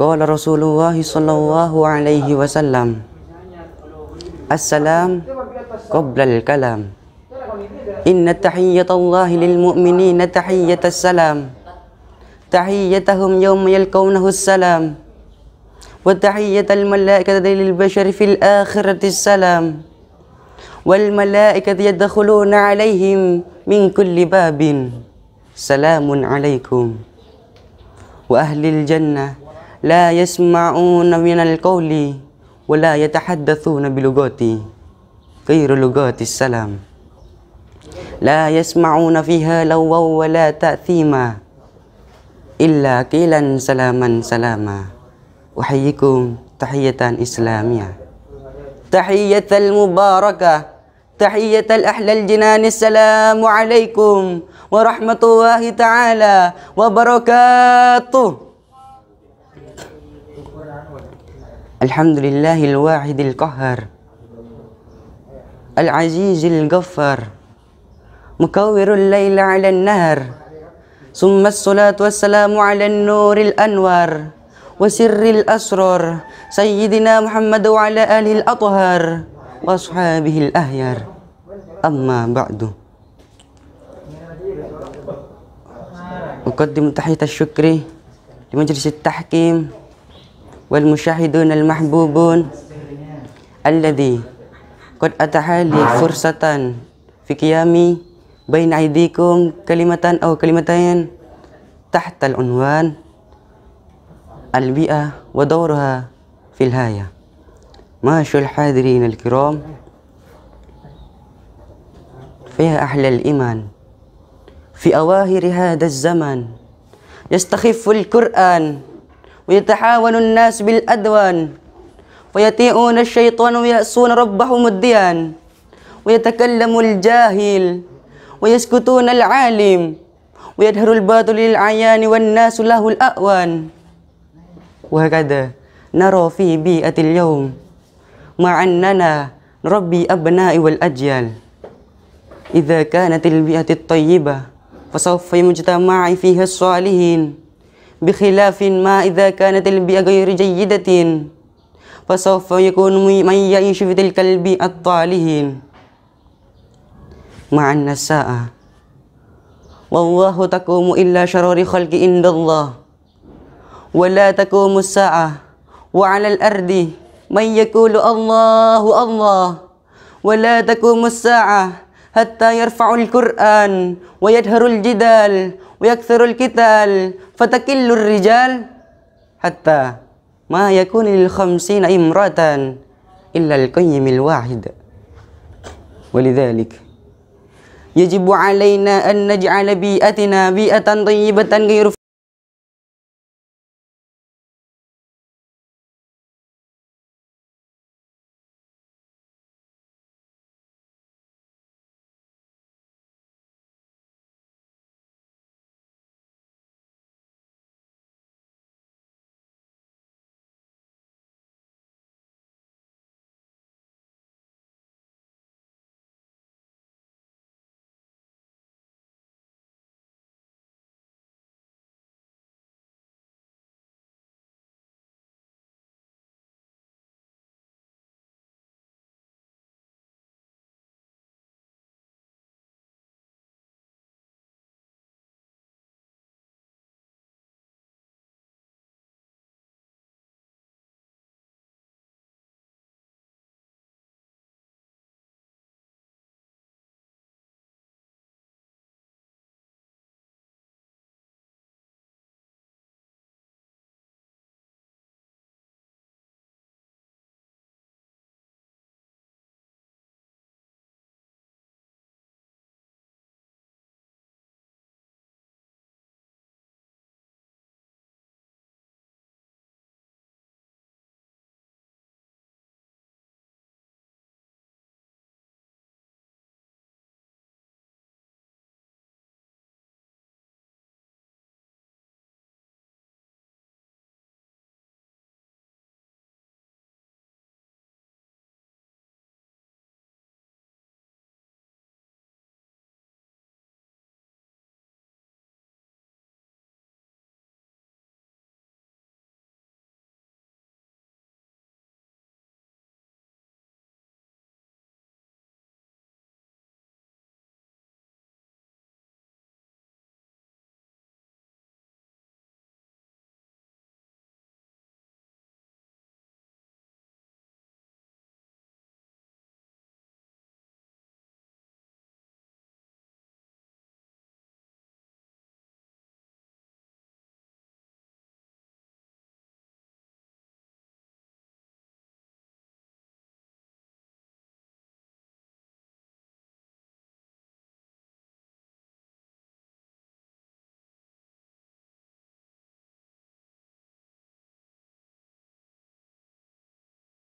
Qala Rasulullah sallallahu alaihi wasallam Assalam qabla al-kalam Inna tahiyyatallahi lil mu'minina tahiyyatas salam Tahiyyatahum yawma yalqawnahu salam Wa tahiyyatal malaikati lil bashari fil akhirati salam Wal malaikati yadkhuluna alaihim min kulli babin Salamun alaikum وأهل الجنة لا يسمعون من القول ولا يتحدثون بلغات غير لغات السلام. لا يسمعون فيها لوا ولا تأثيما إلا قيلا سلاما سلاما. أحييكم تحية إسلامية. تحية المباركة. تحية الأحلى الجنان السلام عليكم ورحمة الله تعالى وبركاته. الحمد لله الواحد القهار العزيز الغفار مكور الليل على النهر ثم الصلاة والسلام على النور الأنوار وسر الأسرار سيدنا محمد وعلى آله الأطهار. وأصحابه الأهيار أما بعد. أقدم تحية الشكر لمجلس التحكيم والمشاهدون المحبوبون الذي قد أتاح لي فرصة في قيامي بين أيديكم كلمة أو كلمتين تحت العنوان البيئة ودورها في الهاية. ماشو الحاضرين الكرام؟ فيا أحلى الإيمان. في أواهر هذا الزمان يستخف القرآن ويتحاون الناس بالأدوان ويطيعون الشيطان ويأسون ربهم الديان ويتكلم الجاهل ويسكتون العالم ويظهر الباطل للعيان والناس له الأأوان. وهكذا نرى في بيئة اليوم مع أننا نربي أبناء والأجيال. إذا كانت البيئة الطيبة فسوف يجتمع فيها الصالحين. بخلاف ما إذا كانت البيئة غير جيدة فسوف يكون من يعيش في تلك البيئة الطالحين. مع الساعة والله تقوم إلا شرار خلق عند الله. ولا تقوم الساعة وعلى الأرض من يقول الله الله. ولا تقوم الساعة حتى يرفع القرآن ويجهر الجدال ويكثر القتال فتكل الرجال حتى ما يكون للخمسين امرأة إلا القيم الواحد. ولذلك يجب علينا أن نجعل بيئتنا بيئة طيبة غير